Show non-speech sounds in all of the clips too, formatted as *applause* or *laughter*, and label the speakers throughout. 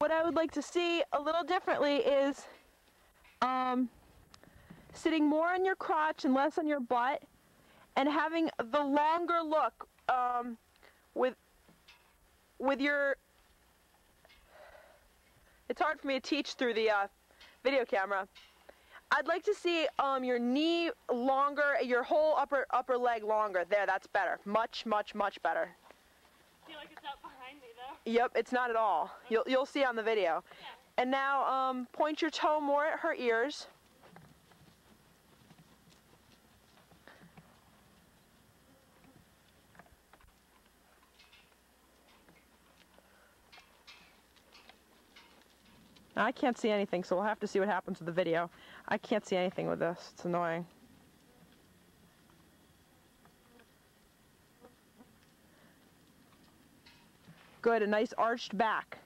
Speaker 1: what I would like to see a little differently is um, sitting more on your crotch and less on your butt and having the longer look um, with with your it's hard for me to teach through the uh, video camera. I'd like to see um, your knee longer your whole upper upper leg longer. There that's better. Much much much better
Speaker 2: feel like it's out behind me though.
Speaker 1: Yep, it's not at all. You'll you'll see on the video.
Speaker 2: Yeah.
Speaker 1: And now um, point your toe more at her ears. I can't see anything, so we'll have to see what happens with the video. I can't see anything with this. It's annoying. Good, a nice arched back.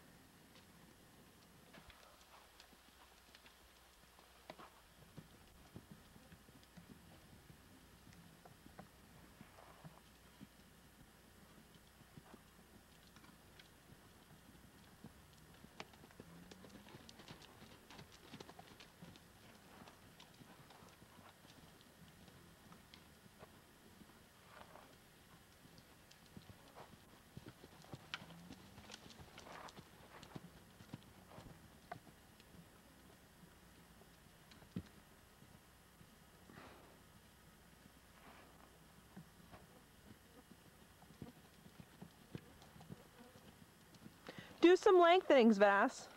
Speaker 1: Do some lengthenings, Vass.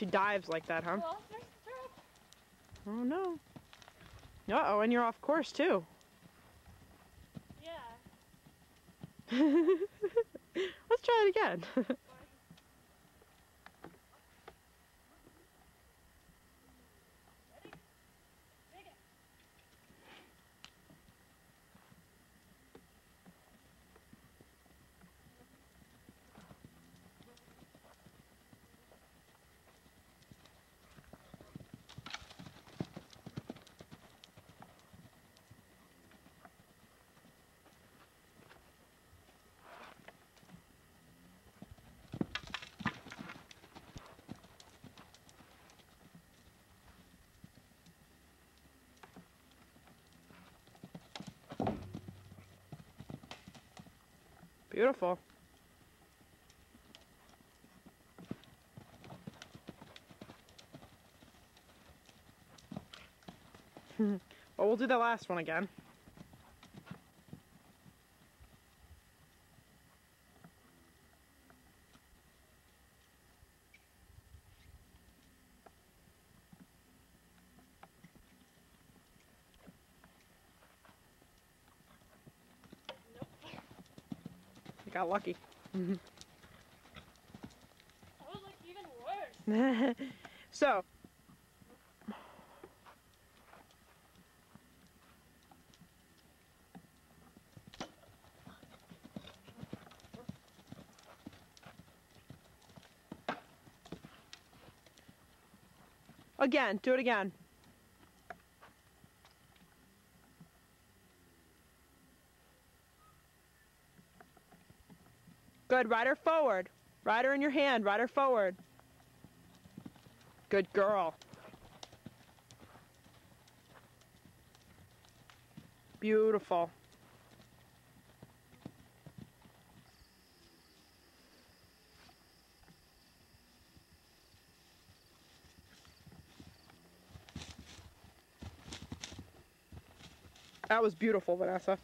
Speaker 1: She dives like that, huh?
Speaker 2: Well, there's the drop.
Speaker 1: Oh no. Uh oh, and you're off course too.
Speaker 2: Yeah. *laughs*
Speaker 1: Let's try it again. *laughs* Beautiful. *laughs* well, we'll do the last one again. You got lucky.
Speaker 2: That was like even worse.
Speaker 1: so, again, do it again. Good, rider forward. Rider in your hand, rider forward. Good girl. Beautiful. That was beautiful, Vanessa.